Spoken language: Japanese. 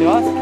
Gracias.